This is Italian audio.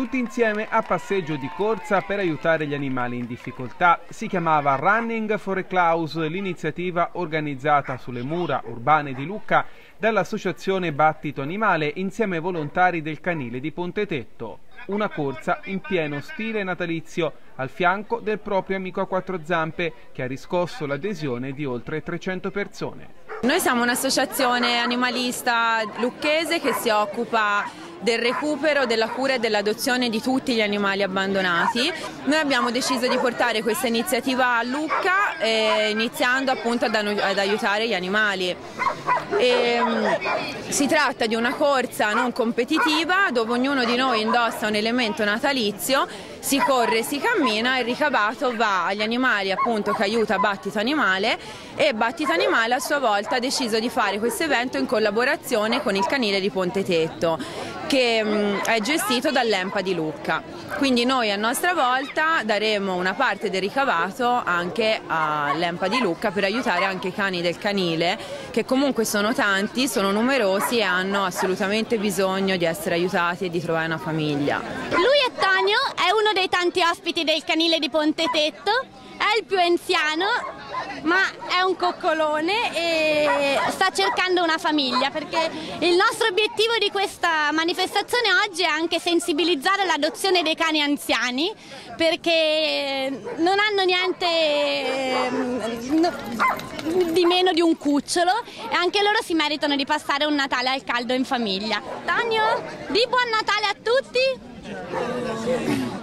tutti insieme a passeggio di corsa per aiutare gli animali in difficoltà. Si chiamava Running for a Klaus, l'iniziativa organizzata sulle mura urbane di Lucca dall'associazione Battito Animale insieme ai volontari del canile di Pontetetto. Una corsa in pieno stile natalizio al fianco del proprio amico a quattro zampe che ha riscosso l'adesione di oltre 300 persone. Noi siamo un'associazione animalista lucchese che si occupa del recupero, della cura e dell'adozione di tutti gli animali abbandonati. Noi abbiamo deciso di portare questa iniziativa a Lucca eh, iniziando appunto ad, ad, aiutare gli animali. E, um, si tratta di una corsa non competitiva dove ognuno di noi indossa un elemento natalizio si corre, si cammina e il ricavato va agli animali appunto che aiuta Battito Animale e Battito Animale a sua volta ha deciso di fare questo evento in collaborazione con il canile di Ponte Tetto che mh, è gestito dall'Empa di Lucca. Quindi noi a nostra volta daremo una parte del ricavato anche all'Empa di Lucca per aiutare anche i cani del canile che comunque sono tanti, sono numerosi e hanno assolutamente bisogno di essere aiutati e di trovare una famiglia. Lui è Tonio, è uno dei tanti ospiti del canile di Ponte Tetto, il più anziano ma è un coccolone e sta cercando una famiglia perché il nostro obiettivo di questa manifestazione oggi è anche sensibilizzare l'adozione dei cani anziani perché non hanno niente ehm, di meno di un cucciolo e anche loro si meritano di passare un Natale al caldo in famiglia. Tanio, di buon Natale a tutti!